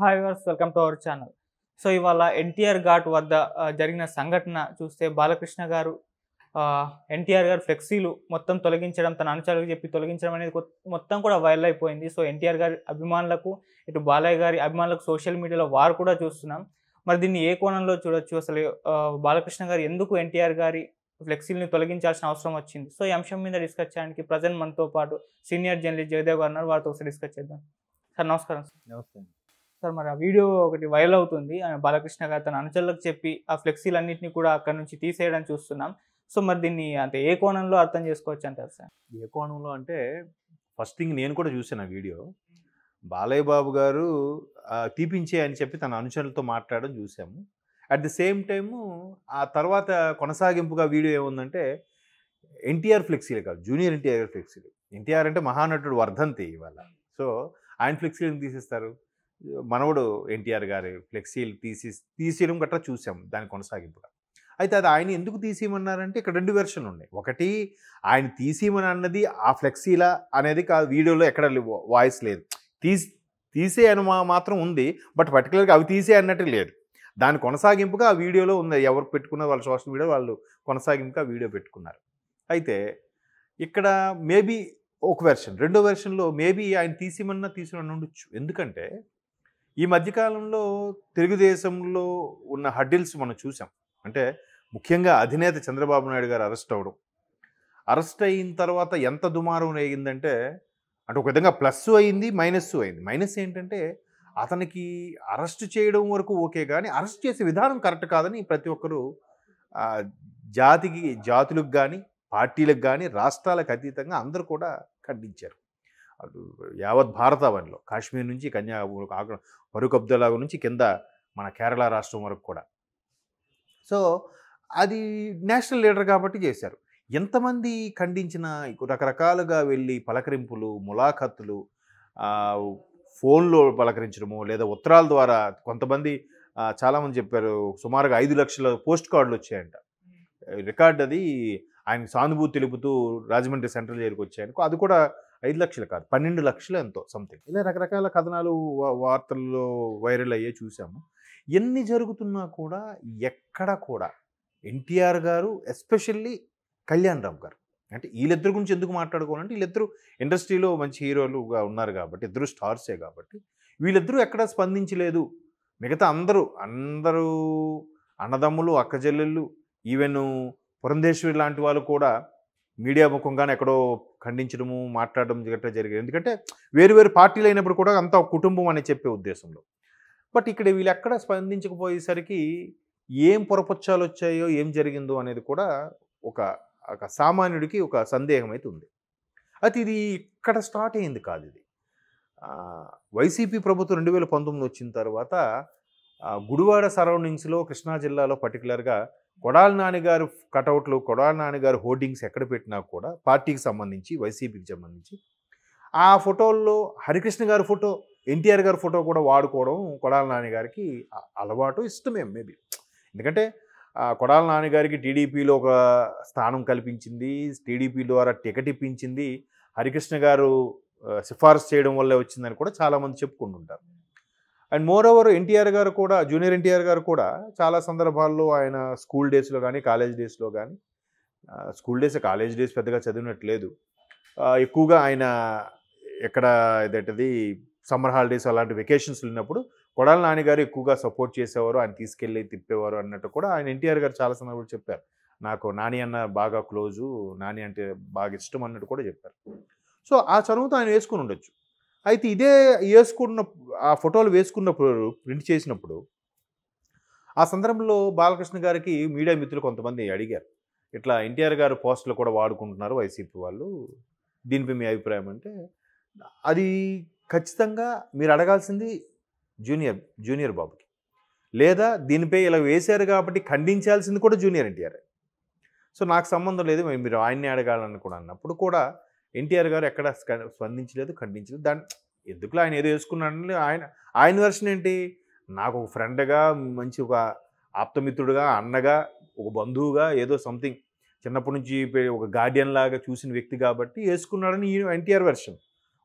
Hi verse welcome to our channel. So ఇవాళ ఎన్టీఆర్ ఘాట్ వద్ద జరిగిన సంఘటన చూస్తే బాలకృష్ణ గారు ఎన్టీఆర్ గారు ఫ్లెక్సీలు మొత్తం తొలగించడం తన అనుచరులకు చెప్పి తొలగించడం అనేది మొత్తం కూడా వైరల్ అయిపోయింది. సో ఎన్టీఆర్ గారి అభిమానులకు ఇటు బాలయ్య గారి అభిమానులకు సోషల్ మీడియాలో వారు కూడా చూస్తున్నాం. మరి దీన్ని ఏ కోణంలో చూడొచ్చు? అసలు బాలకృష్ణ గారు ఎందుకు ఎన్టీఆర్ గారి ఫ్లెక్సీని తొలగించాల్సిన అవసరం వచ్చింది? సో ఈ అంశం మీద డిస్కస్ చేయడానికి ప్రజెంట్ మనతో పాటు సీనియర్ జర్నలిస్ట్ జయదేవ్ గారు ఉన్నారు. వారితో ఒకసారి డిస్కస్ చేద్దాం. సార్ నమస్కారం సార్. నమస్తే సార్ మరి ఆ వీడియో ఒకటి వైరల్ అవుతుంది. ఆ బాలకృష్ణ గారు తన అనుచరులకు చెప్పి ఆ ఫ్లెక్సీలన్నింటినీ కూడా అక్కడ నుంచి తీసేయడం చూస్తున్నాం. సో మరి దీన్ని అంటే ఏ కోణంలో అర్థం చేసుకోవచ్చు అంటారు సార్? ఏ కోణంలో అంటే ఫస్ట్ థింగ్ నేను కూడా చూసాను ఆ వీడియో. బాలయ్య బాబు గారు తీపించే అని చెప్పి తన అనుచరులతో మాట్లాడడం చూసాము అట్ ది సేమ్ టైము ఆ తర్వాత కొనసాగింపుగా వీడియో ఏముందంటే ఎన్టీఆర్ ఫ్లెక్సీలు కాదు జూనియర్ ఎన్టీఆర్ ఫ్లెక్సీలు. ఎన్టీఆర్ అంటే మహానటుడు వర్ధంతి ఇవాళ. సో ఆయన ఫ్లెక్సీలు తీసేస్తారు? మనవడు ఎన్టీఆర్ గారి ఫ్లెక్సీలు తీసి తీసేయడం గట్రా చూసాం దాని కొనసాగింపుగా అయితే అది ఆయన ఎందుకు తీసేయమన్నారంటే ఇక్కడ రెండు వెర్షన్ ఉన్నాయి. ఒకటి ఆయన తీసేయమని అన్నది ఆ ఫ్లెక్సీలా అనేది ఆ వీడియోలో ఎక్కడ వాయిస్ లేదు. తీసి తీసే అని మా- మాత్రం ఉంది బట్ పర్టికులర్గా అవి తీసే అన్నట్టు లేదు. దాని కొనసాగింపుగా ఆ వీడియోలో ఉంది ఎవరు పెట్టుకున్న వాళ్ళ సోషల్ మీడియా వాళ్ళు కొనసాగింపుగా వీడియో పెట్టుకున్నారు. అయితే ఇక్కడ మేబీ ఒక వెర్షన్ రెండో వెర్షన్లో మేబీ ఆయన తీసిమన్నా తీసిన ఉండొచ్చు. ఎందుకంటే ఈ మధ్యకాలంలో తెలుగుదేశంలో ఉన్న హడ్డిల్స్ మనం చూసాం. అంటే ముఖ్యంగా అధినేత చంద్రబాబు నాయుడు గారు అరెస్ట్ అవ్వడం. అరెస్ట్ అయిన తర్వాత ఎంత దుమారం రేగిందంటే అంటే ఒక విధంగా ప్లస్ అయింది మైనస్ అయింది. మైనస్ ఏంటంటే అతనికి అరెస్ట్ చేయడం వరకు ఓకే కానీ అరెస్ట్ చేసే విధానం కరెక్ట్ కాదని ప్రతి ఒక్కరూ జాతికి జాతులకు కానీ పార్టీలకు కానీ రాష్ట్రాలకు అతీతంగా అందరూ కూడా ఖండించారు. అటు యావత్ భారతావనిలో కాశ్మీర్ నుంచి కన్యా ఫరూక్ అబ్దుల్లా నుంచి కింద మన కేరళ రాష్ట్రం వరకు కూడా. సో అది నేషనల్ లీడర్ కాబట్టి చేశారు. ఎంతమంది ఖండించిన రకరకాలుగా వెళ్ళి పలకరింపులు ములాఖత్తులు ఫోన్లో పలకరించడము లేదా ఉత్తరాల ద్వారా కొంతమంది చాలామంది చెప్పారు సుమారుగా ఐదు లక్షల పోస్ట్ కార్డులు వచ్చాయంట. రికార్డ్ అది ఆయన సానుభూతి తెలుపుతూ రాజమండ్రి సెంట్రల్ జైలుకి వచ్చాయనుకో అది కూడా ఐదు లక్షలు కాదు పన్నెండు లక్షలు ఎంతో సంథింగ్ ఇలా రకరకాల కథనాలు వార్తల్లో వైరల్ అయ్యే చూసాము ఎన్ని జరుగుతున్నా కూడా ఎక్కడ కూడా ఎన్టీఆర్ గారు ఎస్పెషల్లీ కళ్యాణ్ రామ్ గారు అంటే వీళ్ళిద్దరి గురించి ఎందుకు మాట్లాడుకోవాలంటే వీళ్ళిద్దరూ ఇండస్ట్రీలో మంచి హీరోలుగా ఉన్నారు కాబట్టి ఇద్దరు స్టార్సే కాబట్టి వీళ్ళిద్దరూ ఎక్కడా స్పందించలేదు. మిగతా అందరూ అందరూ అన్నదమ్ములు అక్కజెల్లెళ్ళు ఈవెన్ పురంధేశ్వరి లాంటి వాళ్ళు కూడా మీడియా ముఖంగానే ఎక్కడో ఖండించడము మాట్లాడడం గట్రా జరిగేది. ఎందుకంటే వేరు వేరు పార్టీలు అయినప్పుడు కూడా అంతా కుటుంబం అని చెప్పే ఉద్దేశంలో. బట్ ఇక్కడ వీళ్ళు ఎక్కడ స్పందించకపోయేసరికి ఏం పొరపచ్చాలు వచ్చాయో ఏం జరిగిందో అనేది కూడా ఒక ఒక సామాన్యుడికి ఒక సందేహం అయితే ఉంది. అయితే ఇది ఇక్కడ స్టార్ట్ అయింది కాదు ఇది. వైసీపీ ప్రభుత్వం రెండు వేల పంతొమ్మిది వచ్చిన తర్వాత గుడివాడ సరౌండింగ్స్లో కృష్ణా జిల్లాలో పర్టికులర్గా కొడాల నాన్నగారు కటౌట్లు కొడాల నాన్నగారు హోర్డింగ్స్ ఎక్కడ పెట్టినా కూడా పార్టీకి సంబంధించి వైసీపీకి సంబంధించి. ఆ ఫోటోల్లో హరికృష్ణ గారి ఫోటో ఎన్టీఆర్ గారి ఫోటో కూడా వాడుకోవడం కొడాల నాన్నగారికి అలవాటు ఇష్టమే మేబీ. ఎందుకంటే ఆ, కొడాల నాన్నగారికి టీడీపీలో ఒక స్థానం కల్పించింది టీడీపీ ద్వారా టికెట్ ఇప్పించింది హరికృష్ణ గారు సిఫార్సు చేయడం వల్లే వచ్చిందని కూడా చాలామంది చెప్పుకుంటుంటారు. And moreover NTR garu కూడా జూనియర్ ఎన్టీఆర్ గారు కూడా చాలా సందర్భాల్లో ఆయన స్కూల్ డేస్లో కానీ కాలేజ్ డేస్లో కానీ స్కూల్ డేస్ కాలేజ్ డేస్ పెద్దగా చదివినట్లేదు. ఎక్కువగా ఆయన ఎక్కడ ఇదేంటిది సమ్మర్ హాలిడేస్ అలాంటి వెకేషన్స్ ఉన్నప్పుడు కొడాల నాన్నగారు ఎక్కువగా సపోర్ట్ చేసేవారు ఆయన తీసుకెళ్ళి తిప్పేవారు అన్నట్టు కూడా ఆయన ఎన్టీఆర్ గారు చాలా సందర్భాలు చెప్పారు. నాకు నాని అన్న బాగా క్లోజు నాని అంటే బాగా ఇష్టం అన్నట్టు కూడా చెప్పారు. సో ఆ చనువుతో ఆయన వేసుకుని ఉండొచ్చు. అయితే ఇదే వేసుకున్న ఆ ఫోటోలు వేసుకున్నప్పుడు ప్రింట్ చేసినప్పుడు ఆ సందర్భంలో బాలకృష్ణ గారికి మీడియా మిత్రులు కొంతమంది అడిగారు. ఇట్లా ఎన్టీఆర్ గారు పోస్టులు కూడా వాడుకుంటున్నారు వైసీపీ వాళ్ళు. దీనిపై మీ అభిప్రాయం అంటే అది ఖచ్చితంగా మీరు అడగాల్సింది జూనియర్ జూనియర్ బాబుకి. లేదా దీనిపై ఇలా వేశారు కాబట్టి ఖండించాల్సింది కూడా జూనియర్ ఎన్టీఆర్. సో నాకు సంబంధం లేదు మీరు ఆయన్ని అడగాలని అన్నప్పుడు కూడా ఎన్టీఆర్ గారు ఎక్కడ స్పందించలేదు ఖండించలేదు. దాని ఎందుకులో ఆయన ఏదో వేసుకున్నాడని ఆయన ఆయన వెర్షన్ ఏంటి? నాకు ఒక ఫ్రెండ్గా మంచి ఒక ఆప్తమిత్రుడుగా అన్నగా ఒక బంధువుగా ఏదో సంథింగ్ చిన్నప్పటి నుంచి ఒక గార్డియన్ లాగా చూసిన వ్యక్తి కాబట్టి వేసుకున్నాడని ఎన్టీఆర్ వెర్షన్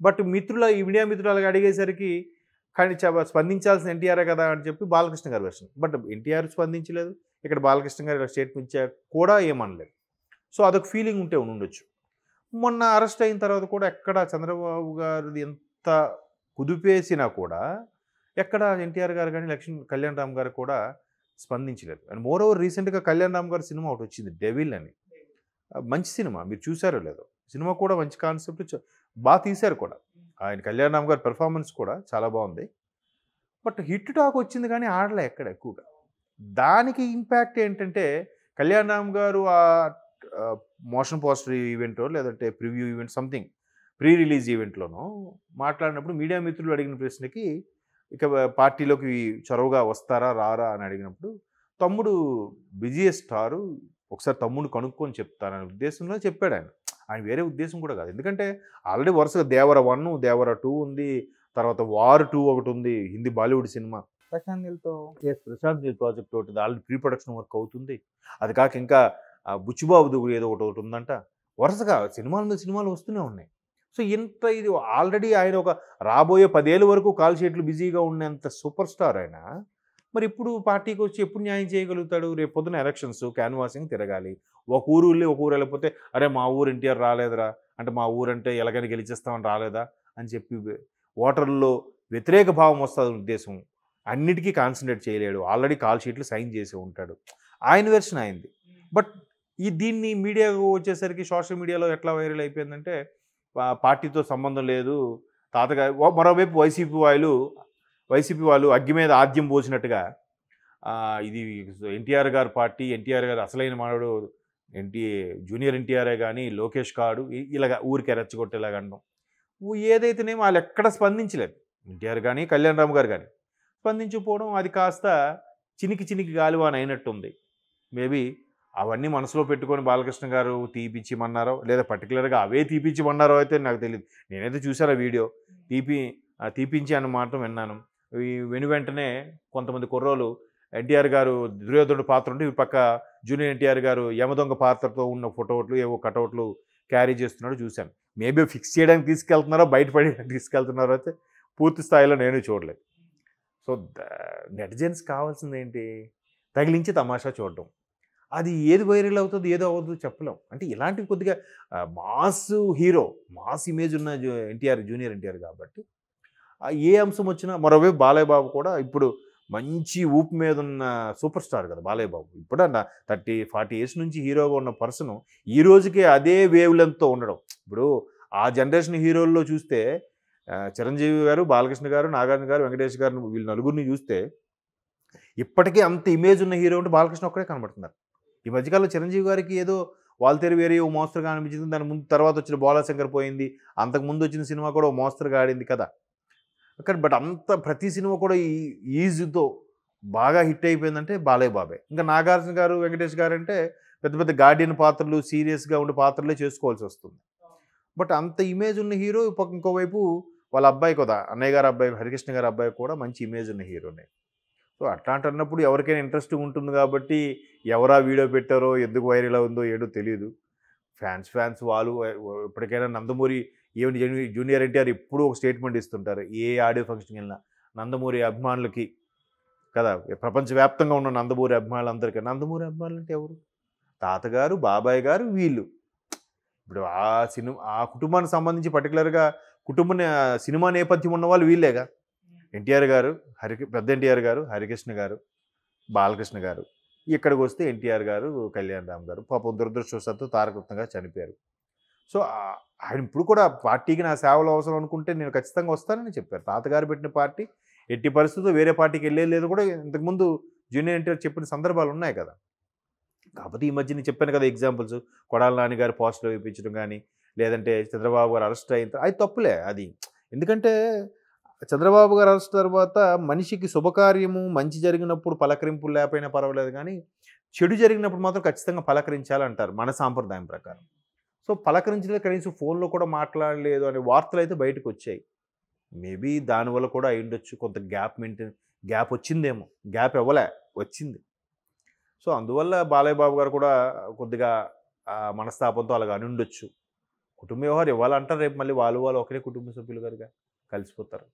బట్ మిత్రుల ఈ మీడియా మిత్రులు అడిగేసరికి కానీ స్పందించాల్సిన ఎన్టీఆర్ కదా అని చెప్పి బాలకృష్ణ గారి వెర్షన్ బట్ ఎన్టీఆర్ స్పందించలేదు. ఇక్కడ బాలకృష్ణ గారు ఇలా స్టేట్మెంట్ ఇచ్చా కూడా ఏమనలేదు. సో అదొక ఫీలింగ్ ఉంటే ఉండొచ్చు మొన్న అరెస్ట్ అయిన తర్వాత కూడా ఎక్కడ చంద్రబాబు గారిది ఎంత కుదిపేసినా కూడా ఎక్కడ ఎన్టీఆర్ గారు కానీ లక్ష్మీ కళ్యాణ్ రామ్ గారు కూడా స్పందించలేదు. అండ్ మోర్ ఓవర్ రీసెంట్గా కళ్యాణ్ రామ్ గారి సినిమా ఒకటి వచ్చింది డెవిల్ అని. మంచి సినిమా మీరు చూసారో లేదో. సినిమా కూడా మంచి కాన్సెప్ట్ బాగా తీశారు కూడా. ఆయన కళ్యాణ్ రామ్ గారి పెర్ఫార్మెన్స్ కూడా చాలా బాగుంది. బట్ హిట్ టాక్ వచ్చింది కానీ ఆడలే ఎక్కడ ఎక్కువగా. దానికి ఇంపాక్ట్ ఏంటంటే కళ్యాణ్ రామ్ గారు ఆ మోషన్ పోస్టర్ ఈవెంటో లేదంటే preview event something pre release ఈవెంట్లోనో మాట్లాడినప్పుడు మీడియా మిత్రులు అడిగిన ప్రశ్నకి ఇక పార్టీలోకి చొరవగా వస్తారా రారా అని అడిగినప్పుడు తమ్ముడు బిజియెస్ట్ స్టారు ఒకసారి తమ్ముడు కనుక్కొని చెప్తాననే ఉద్దేశంలో చెప్పాడు ఆయన. ఆయన వేరే ఉద్దేశం కూడా కాదు. ఎందుకంటే ఆల్రెడీ వరుసగా దేవర వన్ దేవర టూ ఉంది తర్వాత వార్ టూ ఒకటి ఉంది హిందీ బాలీవుడ్ సినిమా. ప్రశాంత్ నీల్తో ప్రశాంత్ నీల్ ప్రాజెక్ట్ ఒకటి ఆల్రెడీ ప్రీ ప్రొడక్షన్ వర్క్ అవుతుంది. అది కాక ఇంకా ఆ, బుచ్చిబాబుది ఏదో ఒకటి ఒకటి ఉందంట. వరుసగా సినిమాల మీద సినిమాలు వస్తూనే ఉన్నాయి. సో ఇంత ఇది ఆల్రెడీ ఆయన ఒక రాబోయే పదేళ్ళ వరకు కాల్ షీట్లు బిజీగా ఉండేంత సూపర్ స్టార్ ఆయన. మరి ఇప్పుడు పార్టీకి వచ్చి ఎప్పుడు న్యాయం చేయగలుగుతాడు? రేపు పొద్దున ఎలక్షన్స్ క్యాన్వాసింగ్ తిరగాలి. ఒక ఊరు వెళ్ళి ఒక ఊరు వెళ్ళిపోతే అరే మా ఊరు ఎన్టీఆర్ రాలేదురా. అంటే మా ఊరంటే ఎలాగైనా గెలిచేస్తామని రాలేదా? అని చెప్పి ఓటర్లో వ్యతిరేక భావం వస్తుంది ఉద్దేశం అన్నిటికీ కాన్సన్ట్రేట్ చేయలేడు. ఆల్రెడీ కాల్ షీట్లు సైన్ చేసి ఉంటాడు. ఆయన వెర్షన్ అయింది. బట్ ఈ దీన్ని మీడియాకు వచ్చేసరికి సోషల్ మీడియాలో ఎట్లా వైరల్ అయిపోయిందంటే పార్టీతో సంబంధం లేదు. తాతగారు మరోవైపు వైసీపీ వాళ్ళు వైసీపీ వాళ్ళు అగ్గి మీద ఆద్యం పోసినట్టుగా ఇది ఎన్టీఆర్ గారు పార్టీ ఎన్టీఆర్ గారు అసలైన మానవుడు ఎన్టీ జూనియర్ ఎన్టీఆర్ఏ కానీ లోకేష్ కాడు ఇలాగ ఊరికి రెచ్చగొట్టేలాగా అనడం. ఏదైతేనేమో వాళ్ళు ఎక్కడ స్పందించలేదు. ఎన్టీఆర్ కానీ కళ్యాణ్ రామ్ గారు కానీ స్పందించకపోవడం అది కాస్త చినికి చినికి గాలివాన్ అయినట్టుంది. మేబీ అవన్నీ మనసులో పెట్టుకొని బాలకృష్ణ గారు తీపిచ్చిమన్నారో లేదా పర్టికులర్గా అవే తీపిచ్చిమన్నారో అయితే నాకు తెలియదు నేనైతే చూశాను ఆ వీడియో. తీపి తీపించి అని మాట విన్నాను. ఈ వెను వెంటనే కొంతమంది కుర్రోలు ఎన్టీఆర్ గారు దుర్యోధనుడు పాత్ర ఉంటే ఈ పక్క జూనియర్ ఎన్టీఆర్ గారు యమదొంగ పాత్రతో ఉన్న ఫోటోట్లు ఏవో కటౌట్లు క్యారీ చేస్తున్నాడు చూశాను. మేబీ ఫిక్స్ చేయడానికి తీసుకెళ్తున్నారో బయటపడేయడానికి తీసుకెళ్తున్నారో అయితే పూర్తి స్థాయిలో నేను చూడలేదు. సో నెటిజన్స్ కావాల్సింది ఏంటి తగిలించి తమాషా చూడడం. అది ఏది వైరల్ అవుతుంది ఏదో అవ్వదు చెప్పలేం. అంటే ఇలాంటివి కొద్దిగా మాస్ హీరో మాస్ ఇమేజ్ ఉన్న జూ- ఎన్టీఆర్ జూనియర్ ఎన్టీఆర్ కాబట్టి ఏ అంశం వచ్చినా మరోవైపు బాలయ్య బాబు కూడా ఇప్పుడు మంచి ఊపు మీద ఉన్న సూపర్ స్టార్ కదా బాలయ్య బాబు ఇప్పుడు అన్న థర్టీ ఫార్టీ ఇయర్స్ నుంచి హీరోగా ఉన్న పర్సన్ ఈ రోజుకే అదే వేవ్ లెంత్తో ఉండడం. ఇప్పుడు ఆ జనరేషన్ హీరోల్లో చూస్తే చిరంజీవి గారు బాలకృష్ణ గారు నాగార్జున గారు వెంకటేష్ గారు వీళ్ళు నలుగురిని చూస్తే ఇప్పటికే అంత ఇమేజ్ ఉన్న హీరో అంటే బాలకృష్ణ ఒక్కడే కనబడుతున్నారు. ఈ మధ్యకాలంలో చిరంజీవి గారికి ఏదో వాల్తేరు వేరే ఓ మోస్తరుగా అనిపించింది. దాని ముందు తర్వాత వచ్చిన బాలశంకర్ పోయింది. అంతకు ముందు వచ్చిన సినిమా కూడా ఓ మోస్తరుగా ఆడింది కదా. కానీ బట్ అంత ప్రతి సినిమా కూడా ఈ ఈజీతో బాగా హిట్ అయిపోయిందంటే బాలయ్య బాబే. ఇంకా నాగార్జున గారు వెంకటేష్ గారు అంటే పెద్ద పెద్ద గార్డియన్ పాత్రలు సీరియస్గా ఉండే పాత్రలే చేసుకోవాల్సి వస్తుంది. బట్ అంత ఇమేజ్ ఉన్న హీరో ఇంకోవైపు వాళ్ళ అబ్బాయి కదా అన్నయ్య గారు అబ్బాయి హరికృష్ణ గారి అబ్బాయి కూడా మంచి ఇమేజ్ ఉన్న హీరోనే. సో అట్లాంటి అన్నప్పుడు ఎవరికైనా ఇంట్రెస్ట్ ఉంటుంది కాబట్టి ఎవరా వీడియో పెట్టారో ఎందుకు వైరల్ అవుందో ఏడో తెలియదు ఫ్యాన్స్ ఫ్యాన్స్ వాళ్ళు ఎప్పటికైనా నందమూరి ఈవెన్ జూనియర్ ఎన్టీఆర్ ఎప్పుడూ ఒక స్టేట్మెంట్ ఇస్తుంటారు ఏ ఆడియో ఫంక్షన్కి వెళ్ళినా నందమూరి అభిమానులకి కదా ప్రపంచవ్యాప్తంగా ఉన్న నందమూరి అభిమానులందరికీ నందమూరి అభిమానులు అంటే ఎవరు? తాతగారు బాబాయ్ గారు వీళ్ళు. ఇప్పుడు ఆ సినిమా ఆ కుటుంబానికి సంబంధించి పర్టికులర్గా కుటుంబ సినిమా నేపథ్యం ఉన్న వాళ్ళు వీళ్ళేగా. ఎన్టీఆర్ గారు హరి పెద్ద ఎన్టీఆర్ గారు హరికృష్ణ గారు బాలకృష్ణ గారు. ఇక్కడికి వస్తే ఎన్టీఆర్ గారు కళ్యాణ్ రామ్ గారు. పాపం దురదృష్టవశాత్తు తారకృతంగా చనిపోయారు. సో ఆయన ఇప్పుడు కూడా పార్టీకి నా సేవలు అవసరం అనుకుంటే నేను ఖచ్చితంగా వస్తానని చెప్పారు. తాతగారు పెట్టిన పార్టీ ఎట్టి పరిస్థితుల్లో వేరే పార్టీకి వెళ్ళేది లేదు కూడా. ఇంతకుముందు జూనియర్ ఎన్టీఆర్ చెప్పిన సందర్భాలు ఉన్నాయి కదా. కాకపోతే ఈ మధ్య నేను చెప్పాను కదా ఎగ్జాంపుల్స్. కొడాల నాని గారు వేయించడం కానీ లేదంటే చంద్రబాబు గారు అరెస్ట్ అయిన అది తప్పులే అది. ఎందుకంటే చంద్రబాబు గారు అరెస్ట్ తర్వాత మనిషికి శుభకార్యము మంచి జరిగినప్పుడు పలకరింపులు లేకపోయినా పర్వాలేదు కానీ చెడు జరిగినప్పుడు మాత్రం ఖచ్చితంగా పలకరించాలంటారు మన సాంప్రదాయం ప్రకారం. సో పలకరించలేదు కనీసం ఫోన్లో కూడా మాట్లాడలేదు అనే వార్తలు అయితే బయటకు వచ్చాయి. మేబీ దానివల్ల కూడా అయి ఉండొచ్చు కొంత గ్యాప్ మెయింటైన్ గ్యాప్ వచ్చిందేమో గ్యాప్ ఇవ్వలే వచ్చింది. సో అందువల్ల బాలయ్య బాబు గారు కూడా కొద్దిగా మనస్తాపంతో అలాగ అని ఉండొచ్చు. కుటుంబ వ్యవహారం ఇవ్వాలంటారు రేపు మళ్ళీ వాళ్ళు వాళ్ళు ఒకరే కుటుంబ సభ్యులు గారుగా కలిసిపోతారు.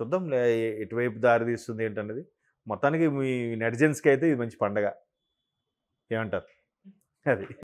చూద్దాం లే ఎటువైపు దారి తీస్తుంది ఏంటన్నది. మొత్తానికి మీ నెటిజన్స్కి అయితే ఇది మంచి పండగ. ఏమంటారు? అది.